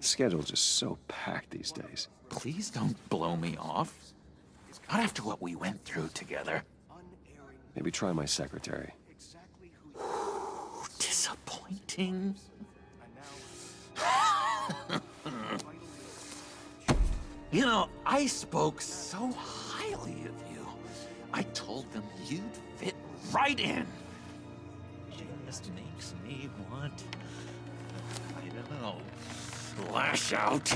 Schedule's just so packed these days. Please don't blow me off. Not after what we went through together. Maybe try my secretary. Disappointing. you know, I spoke so highly of you. I told them you'd fit right in. Just makes me want... I don't know. Lash out.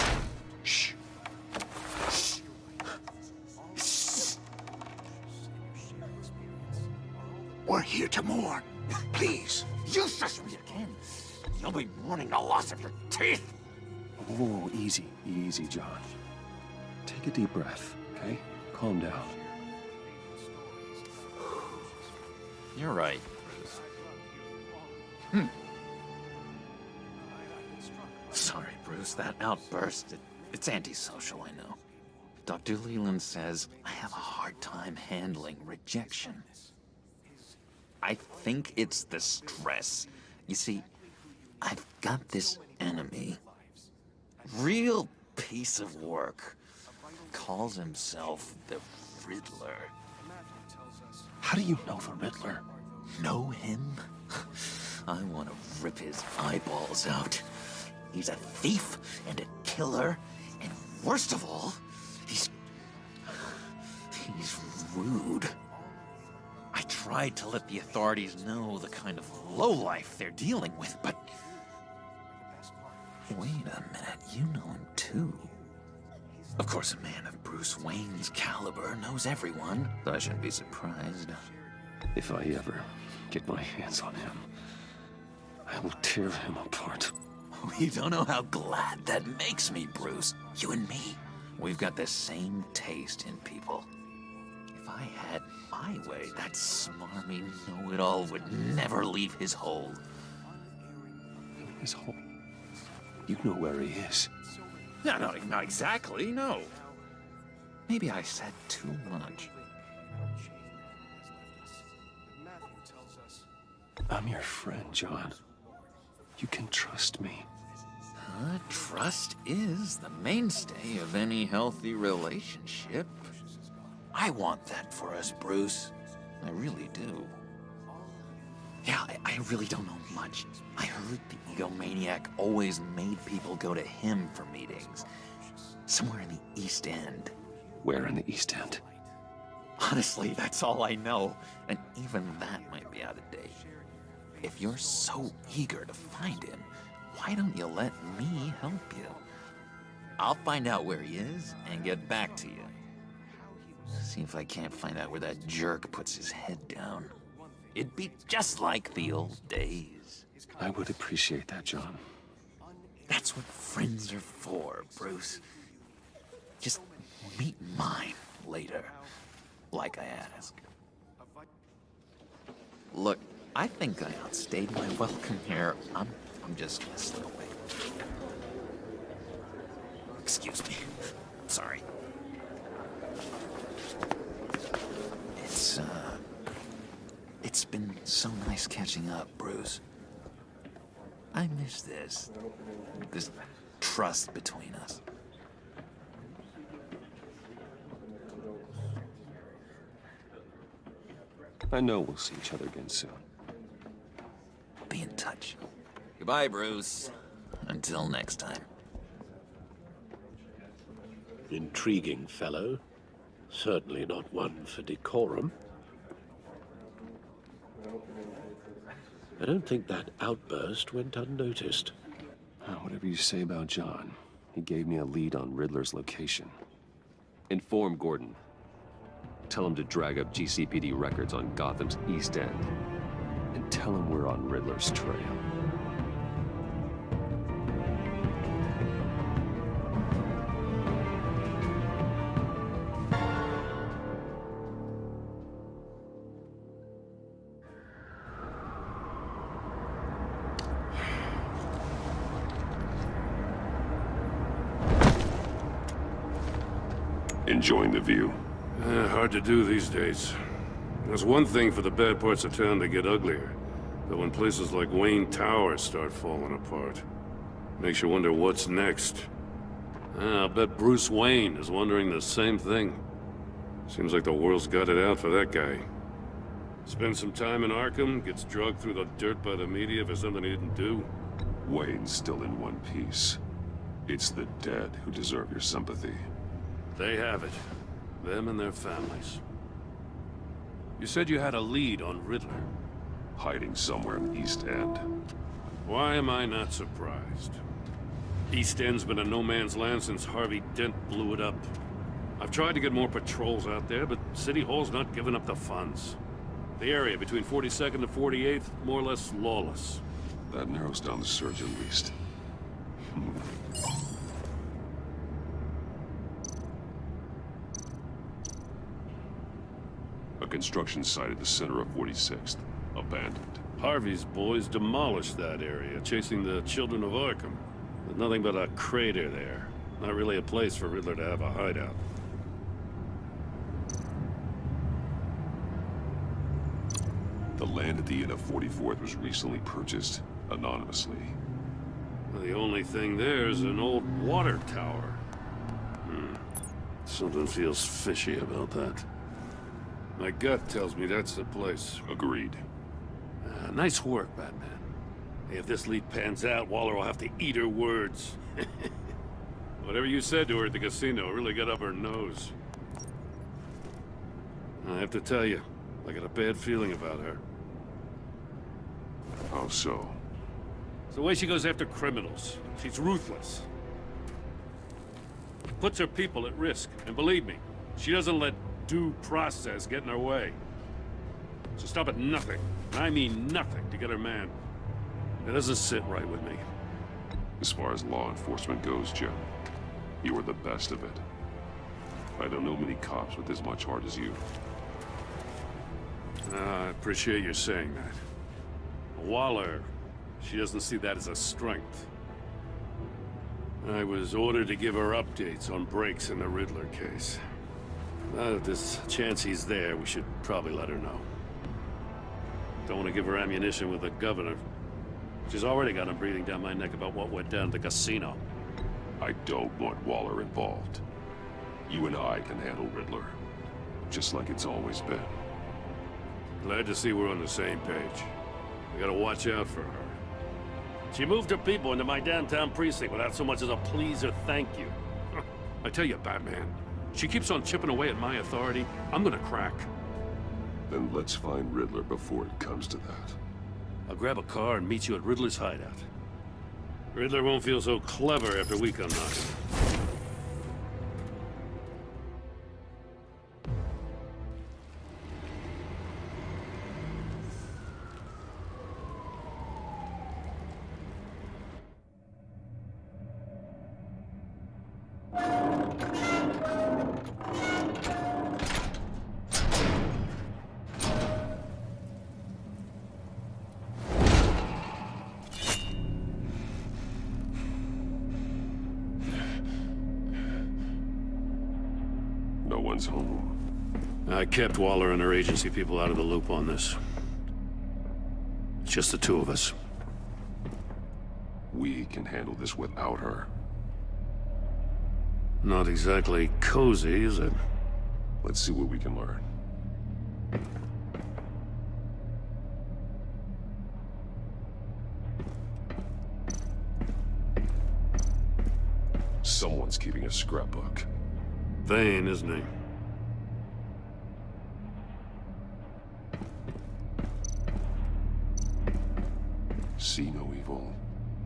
Shh. We're here to mourn. Please. You shush me again. You'll be mourning the loss of your teeth. Whoa, easy, easy, John. Take a deep breath, okay? Calm down. You're right. Hmm. That outburst, it, it's antisocial, I know. Dr. Leland says I have a hard time handling rejection. I think it's the stress. You see, I've got this enemy. Real piece of work. Calls himself the Riddler. How do you know the Riddler? Know him? I want to rip his eyeballs out. He's a thief and a killer, and worst of all, he's... he's rude. I tried to let the authorities know the kind of lowlife they're dealing with, but... Wait a minute, you know him too. Of course, a man of Bruce Wayne's caliber knows everyone, I shouldn't be surprised. If I ever get my hands on him, I will tear him apart. You don't know how glad that makes me, Bruce. You and me, we've got the same taste in people. If I had my way, that smarmy know-it-all would never leave his hole. His hole. You know where he is. No, not, not exactly, no. Maybe I said too much. I'm your friend, John. You can trust me. Uh, trust is the mainstay of any healthy relationship. I want that for us, Bruce. I really do. Yeah, I, I really don't know much. I heard the egomaniac always made people go to him for meetings. Somewhere in the East End. Where in the East End? Honestly, that's all I know. And even that might be out of date. If you're so eager to find him, why don't you let me help you? I'll find out where he is and get back to you. See if I can't find out where that jerk puts his head down. It'd be just like the old days. I would appreciate that, John. That's what friends are for, Bruce. Just meet mine later, like I asked. Look, I think I outstayed my welcome here. I'm, I'm just gonna slip away. Excuse me. Sorry. It's, uh... It's been so nice catching up, Bruce. I miss this. This trust between us. I know we'll see each other again soon. Be in touch. Goodbye, Bruce. Until next time. Intriguing fellow. Certainly not one for decorum. I don't think that outburst went unnoticed. Uh, whatever you say about John, he gave me a lead on Riddler's location. Inform Gordon. Tell him to drag up GCPD records on Gotham's East End. And tell him we're on Riddler's trail. Enjoying the view. Uh, hard to do these days. It's one thing for the bad parts of town to get uglier, but when places like Wayne Tower start falling apart. Makes you wonder what's next. Ah, I'll bet Bruce Wayne is wondering the same thing. Seems like the world's got it out for that guy. Spends some time in Arkham, gets drugged through the dirt by the media for something he didn't do. Wayne's still in one piece. It's the dead who deserve your sympathy. They have it. Them and their families. You said you had a lead on Riddler. Hiding somewhere in the East End. Why am I not surprised? East End's been a no man's land since Harvey Dent blew it up. I've tried to get more patrols out there, but City Hall's not giving up the funds. The area between 42nd and 48th, more or less lawless. That narrows down the search at least. Hmm. Construction site at the center of 46th. Abandoned. Harvey's boys demolished that area, chasing the children of Arkham. There's nothing but a crater there. Not really a place for Riddler to have a hideout. The land at the end of 44th was recently purchased, anonymously. Well, the only thing there is an old water tower. Hmm. Something feels fishy about that. My gut tells me that's the place. Agreed. Uh, nice work, Batman. Hey, if this lead pans out, Waller will have to eat her words. Whatever you said to her at the casino really got up her nose. I have to tell you, I got a bad feeling about her. How so? It's the way she goes after criminals. She's ruthless. Puts her people at risk. And believe me, she doesn't let due process get in her way. She'll stop at nothing, and I mean nothing, to get her man. It doesn't sit right with me. As far as law enforcement goes, Jim, you are the best of it. I don't know many cops with as much heart as you. Ah, I appreciate you saying that. Waller, she doesn't see that as a strength. I was ordered to give her updates on breaks in the Riddler case. Oh, now that there's a chance he's there, we should probably let her know. Don't want to give her ammunition with the governor. She's already got him breathing down my neck about what went down at the casino. I don't want Waller involved. You and I can handle Riddler. Just like it's always been. Glad to see we're on the same page. We gotta watch out for her. She moved her people into my downtown precinct without so much as a please or thank you. I tell you, Batman, she keeps on chipping away at my authority. I'm gonna crack. Then let's find Riddler before it comes to that. I'll grab a car and meet you at Riddler's hideout. Riddler won't feel so clever after we come knocking. One's home. I kept Waller and her agency people out of the loop on this. It's just the two of us. We can handle this without her. Not exactly cozy, is it? Let's see what we can learn. Someone's keeping a scrapbook. Vain, isn't he?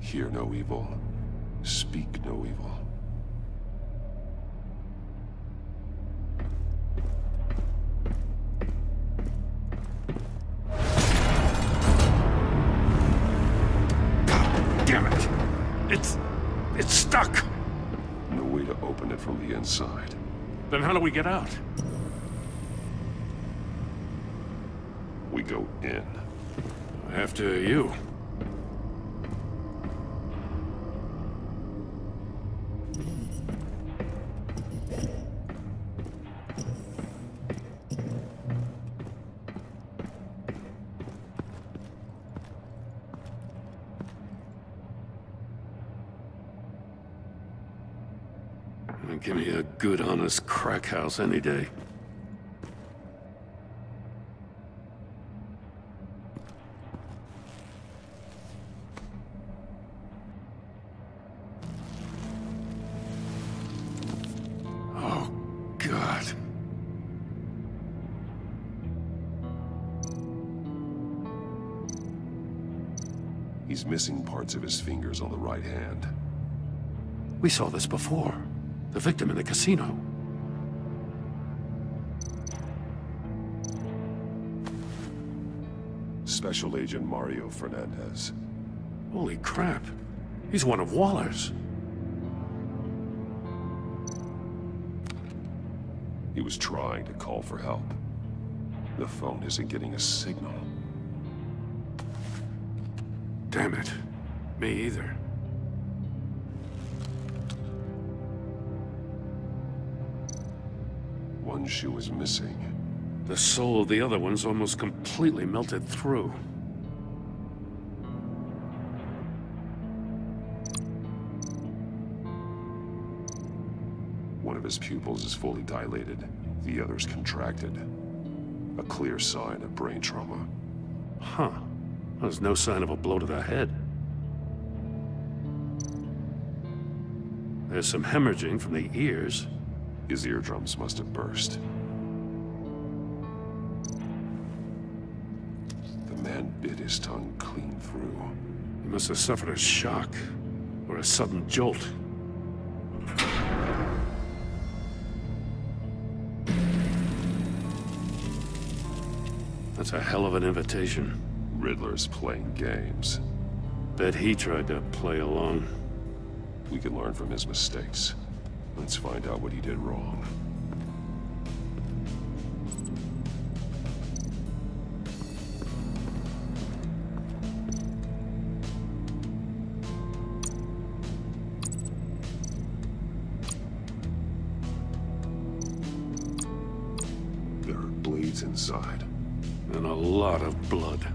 Hear no evil, speak no evil. Damn it! It's... it's stuck! No way to open it from the inside. Then how do we get out? We go in. After you. Honest crack house any day. Oh, God. He's missing parts of his fingers on the right hand. We saw this before. The victim in the casino. Special Agent Mario Fernandez. Holy crap. He's one of Waller's. He was trying to call for help. The phone isn't getting a signal. Damn it. Me either. One shoe is missing. The sole of the other one's almost completely melted through. One of his pupils is fully dilated. The other's contracted. A clear sign of brain trauma. Huh. There's no sign of a blow to the head. There's some hemorrhaging from the ears. His eardrums must have burst. Must have suffered a shock, or a sudden jolt. That's a hell of an invitation. Riddler's playing games. Bet he tried to play along. We can learn from his mistakes. Let's find out what he did wrong. Inside. And a lot of blood.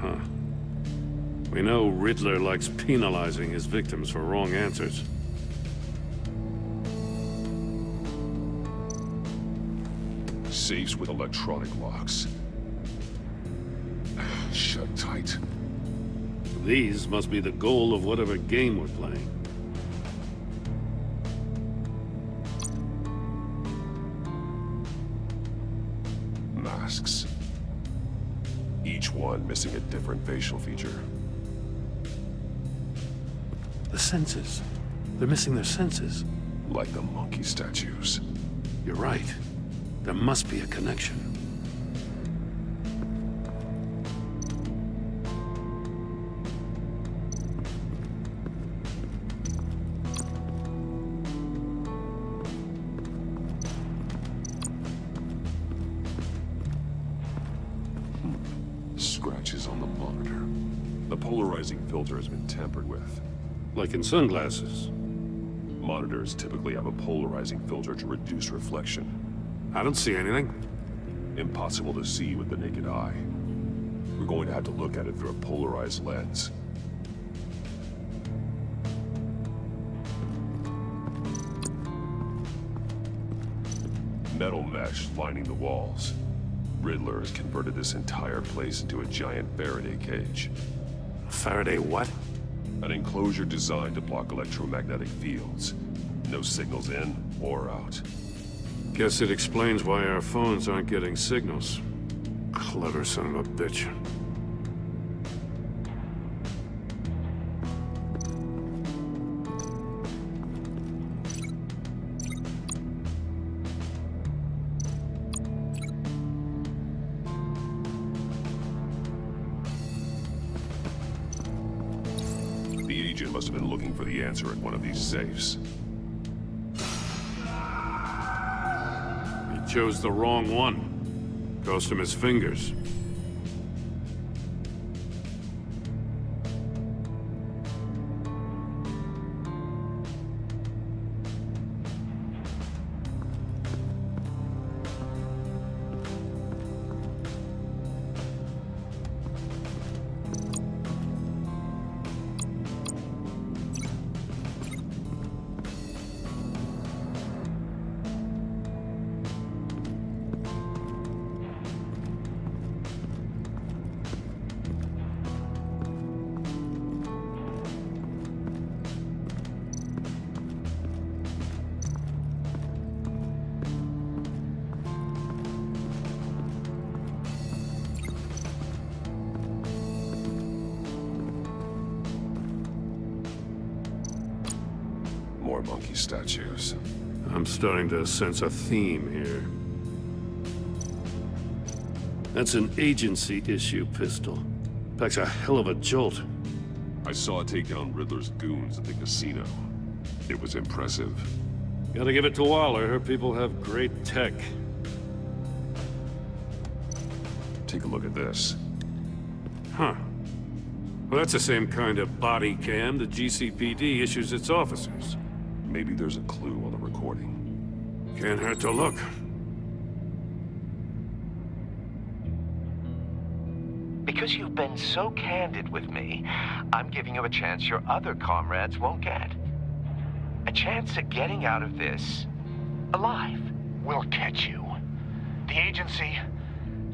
Huh. We know Riddler likes penalizing his victims for wrong answers. Safes with electronic locks. Shut tight. These must be the goal of whatever game we're playing. Different facial feature. The senses. They're missing their senses. Like the monkey statues. You're right. There must be a connection. Filter has been tampered with. Like in sunglasses. Monitors typically have a polarizing filter to reduce reflection. I don't see anything. Impossible to see with the naked eye. We're going to have to look at it through a polarized lens. Metal mesh lining the walls. Riddler has converted this entire place into a giant Faraday cage. Faraday what? An enclosure designed to block electromagnetic fields. No signals in or out. Guess it explains why our phones aren't getting signals. Clever son of a bitch. Answer in one of these safes. He chose the wrong one. Cost him his fingers. Monkey statues. I'm starting to sense a theme here. That's an agency issue pistol. Packs a hell of a jolt. I saw it take down Riddler's goons at the casino. It was impressive. Gotta give it to Waller. Her people have great tech. Take a look at this. Huh. Well, that's the same kind of body cam the GCPD issues its officers. Maybe there's a clue on the recording. Can't hurt to look. Because you've been so candid with me, I'm giving you a chance your other comrades won't get. A chance at getting out of this alive. We'll catch you. The agency,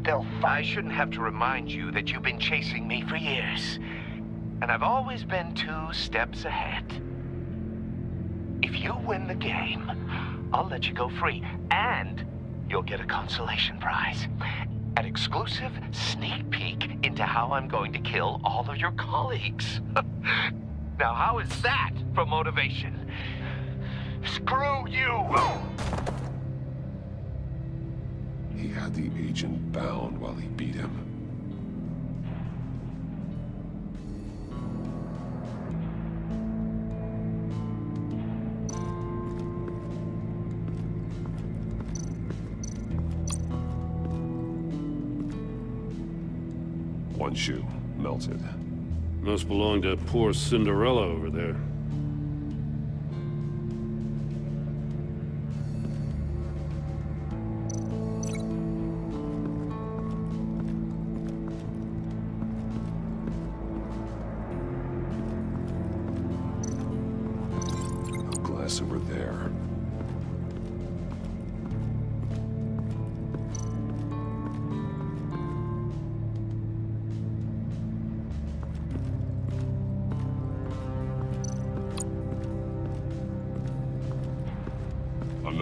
they'll... I shouldn't have to remind you that you've been chasing me for years. And I've always been two steps ahead. If you win the game, I'll let you go free. And you'll get a consolation prize. An exclusive sneak peek into how I'm going to kill all of your colleagues. now, how is that for motivation? Screw you! He had the agent bound while he beat him. Shoe, melted. Must belong to poor Cinderella over there.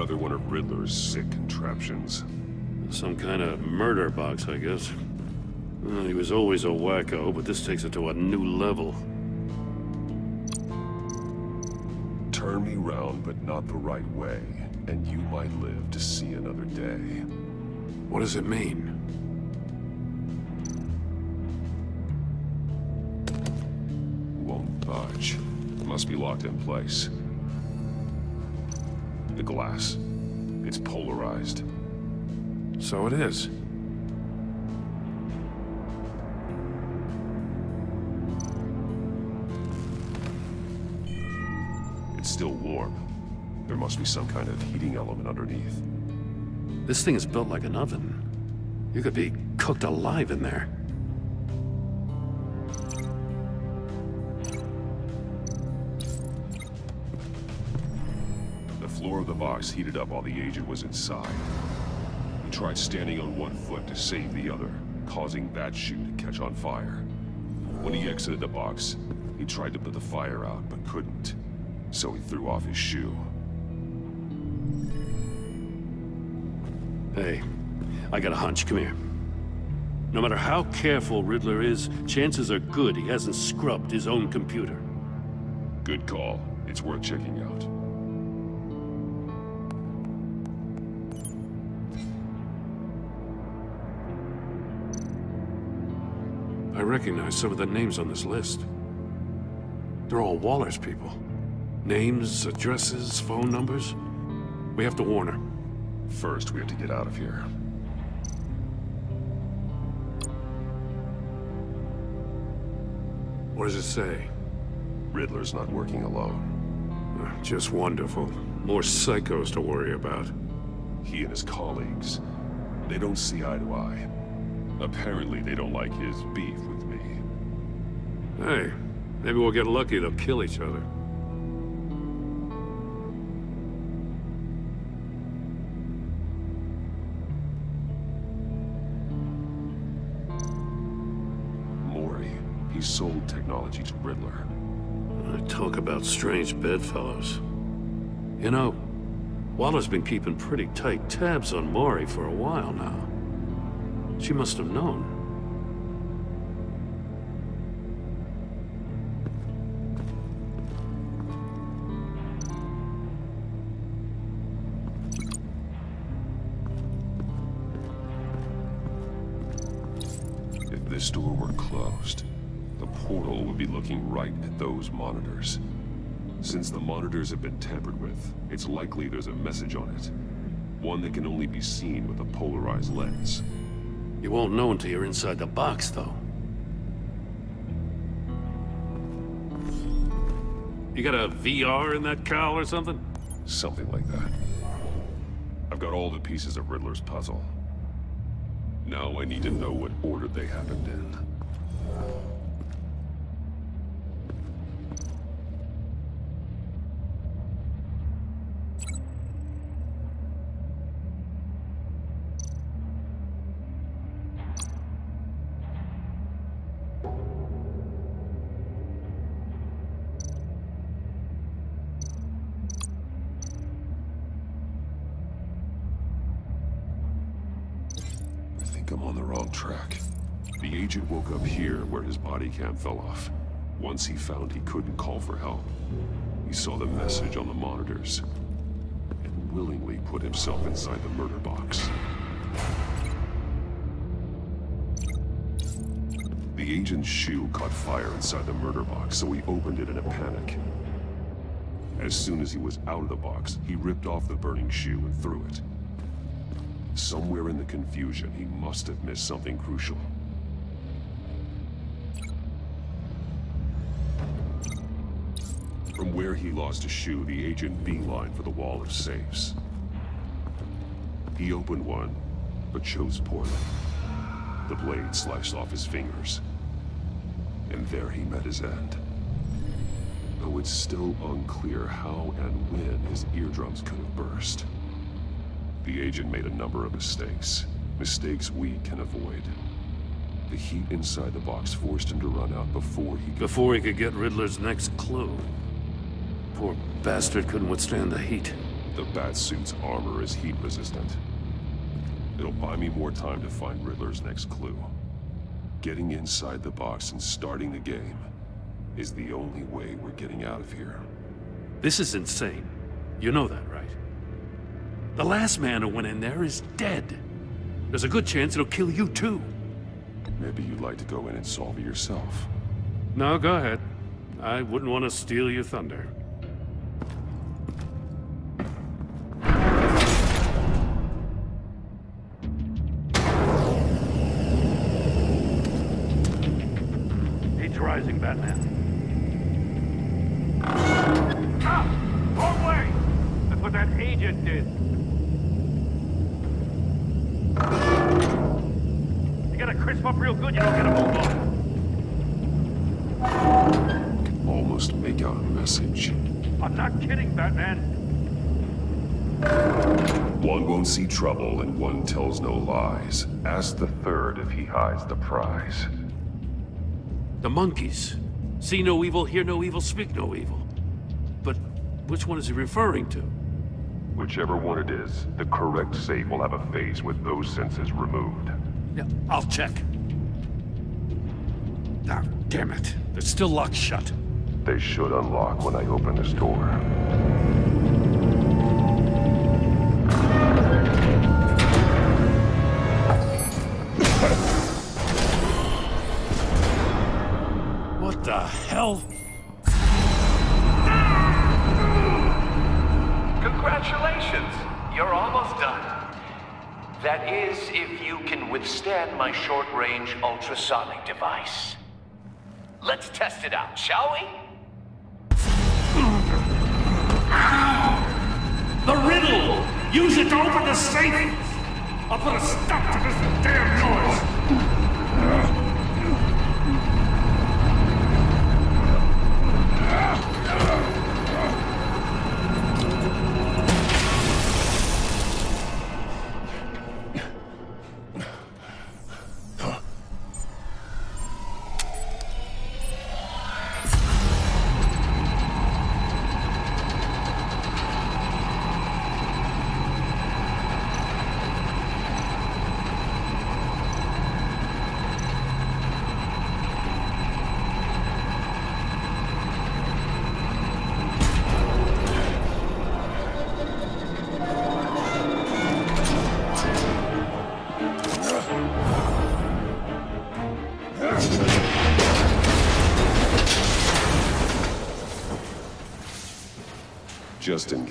Another one of Riddler's sick contraptions. Some kind of murder box, I guess. Well, he was always a wacko, but this takes it to a new level. Turn me round, but not the right way, and you might live to see another day. What does it mean? Won't budge. Must be locked in place. The glass. It's polarized. So it is. It's still warm. There must be some kind of heating element underneath. This thing is built like an oven. You could be cooked alive in there. Floor of the box heated up while the agent was inside. He tried standing on one foot to save the other, causing that shoe to catch on fire. When he exited the box, he tried to put the fire out, but couldn't. So he threw off his shoe. Hey, I got a hunch. Come here. No matter how careful Riddler is, chances are good he hasn't scrubbed his own computer. Good call. It's worth checking out. Recognize some of the names on this list. They're all Waller's people. Names, addresses, phone numbers. We have to warn her. First, we have to get out of here. What does it say? Riddler's not working alone. Uh, Just wonderful. More psychos to worry about. He and his colleagues, they don't see eye to eye. Apparently, they don't like his beef. Hey, maybe we'll get lucky they'll kill each other. Mori, he sold technology to Riddler. I talk about strange bedfellows. You know, Waller's been keeping pretty tight tabs on Maury for a while now. She must have known. Store were closed, the portal would be looking right at those monitors. Since the monitors have been tampered with, it's likely there's a message on it. One that can only be seen with a polarized lens. You won't know until you're inside the box, though. You got a VR in that cowl or something? Something like that. I've got all the pieces of Riddler's puzzle. Now I need to know what order they happened in. I think I'm on the wrong track. The agent woke up here where his body cam fell off. Once he found he couldn't call for help, he saw the message on the monitors and willingly put himself inside the murder box. The agent's shoe caught fire inside the murder box, so he opened it in a panic. As soon as he was out of the box, he ripped off the burning shoe and threw it. Somewhere in the confusion, he must have missed something crucial. From where he lost a shoe, the agent beelined for the wall of safes. He opened one, but chose poorly. The blade sliced off his fingers. And there he met his end. Though it's still unclear how and when his eardrums could have burst. The agent made a number of mistakes. Mistakes we can avoid. The heat inside the box forced him to run out before he could... Before he could get Riddler's next clue. Poor bastard couldn't withstand the heat. The Batsuit's armor is heat resistant. It'll buy me more time to find Riddler's next clue. Getting inside the box and starting the game is the only way we're getting out of here. This is insane. You know that, right? The last man who went in there is dead. There's a good chance it'll kill you too. Maybe you'd like to go in and solve it yourself. No, go ahead. I wouldn't want to steal your thunder. Heat's rising, Batman. Ah! Wrong way! That's what that agent did. Gotta crisp up real good, you don't get a move on. Almost make out a message. I'm not kidding, Batman. One won't see trouble and one tells no lies. Ask the third if he hides the prize. The monkeys. See no evil, hear no evil, speak no evil. But which one is he referring to? Whichever one it is, the correct safe will have a phase with those senses removed. Yeah, I'll check. Ah, damn it. They're still locked shut. They should unlock when I open this door. What the hell? is if you can withstand my short-range ultrasonic device. Let's test it out, shall we? The riddle! Use it to open the safe! I'll put a stop to this damn noise!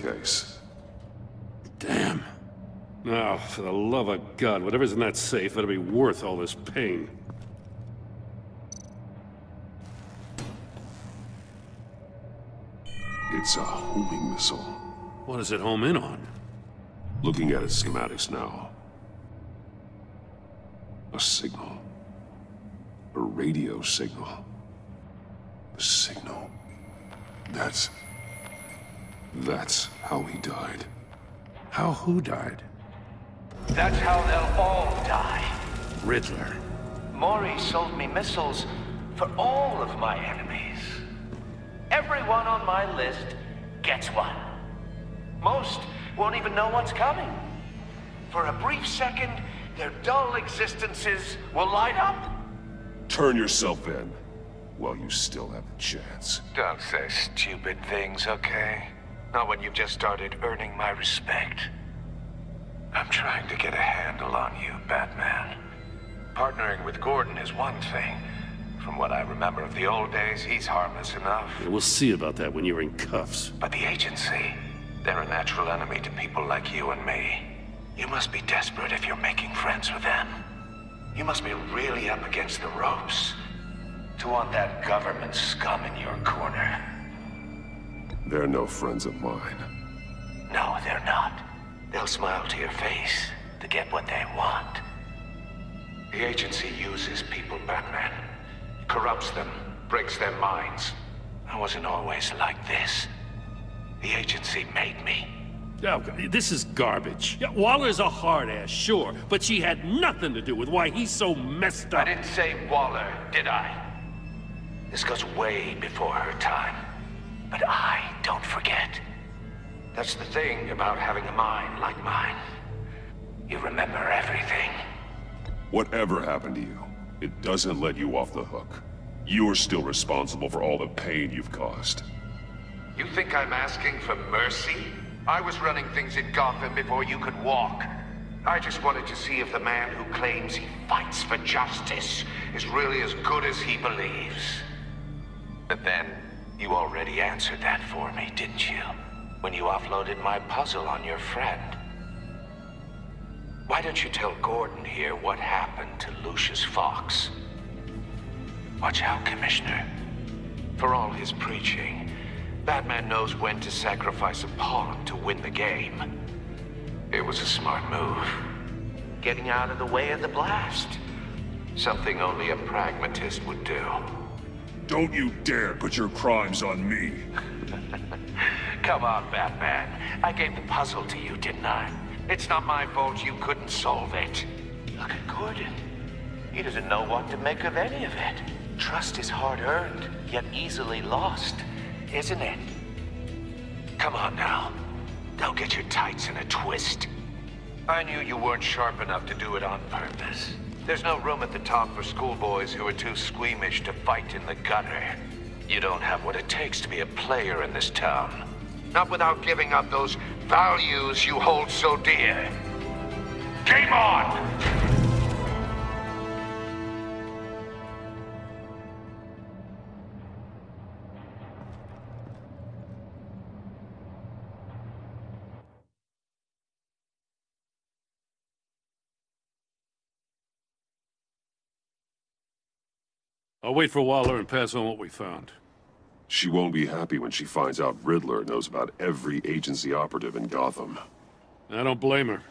Case. Damn. Now, for the love of God, whatever's in that safe better be worth all this pain. It's a homing missile. What does it home in on? Looking at its schematics now. A signal. A radio signal. A signal. That's... That's how he died. How who died? That's how they'll all die. Riddler. Maury sold me missiles for all of my enemies. Everyone on my list gets one. Most won't even know what's coming. For a brief second, their dull existences will light up. Turn yourself in, while you still have a chance. Don't say stupid things, okay? Not when you've just started earning my respect. I'm trying to get a handle on you, Batman. Partnering with Gordon is one thing. From what I remember of the old days, he's harmless enough. We'll see about that when you're in cuffs. But the agency, they're a natural enemy to people like you and me. You must be desperate if you're making friends with them. You must be really up against the ropes to want that government scum in your corner. They're no friends of mine. No, they're not. They'll smile to your face to get what they want. The agency uses people, Batman. Corrupts them, breaks their minds. I wasn't always like this. The agency made me. Oh, this is garbage. Yeah, Waller's a hard ass, sure, but she had nothing to do with why he's so messed up. I didn't say Waller, did I? This goes way before her time. But I don't forget. That's the thing about having a mind like mine. You remember everything. Whatever happened to you, it doesn't let you off the hook. You're still responsible for all the pain you've caused. You think I'm asking for mercy? I was running things in Gotham before you could walk. I just wanted to see if the man who claims he fights for justice is really as good as he believes. But then, you already answered that for me, didn't you? When you offloaded my puzzle on your friend. Why don't you tell Gordon here what happened to Lucius Fox? Watch out, Commissioner. For all his preaching, Batman knows when to sacrifice a pawn to win the game. It was a smart move. Getting out of the way of the blast. Something only a pragmatist would do. Don't you dare put your crimes on me! Come on, Batman. I gave the puzzle to you, didn't I? It's not my fault you couldn't solve it. Look at Gordon. He doesn't know what to make of any of it. Trust is hard-earned, yet easily lost, isn't it? Come on now. Don't get your tights in a twist. I knew you weren't sharp enough to do it on purpose. There's no room at the top for schoolboys who are too squeamish to fight in the gutter. You don't have what it takes to be a player in this town. Not without giving up those values you hold so dear. Game on! I'll wait for Waller and pass on what we found. She won't be happy when she finds out Riddler knows about every agency operative in Gotham. I don't blame her.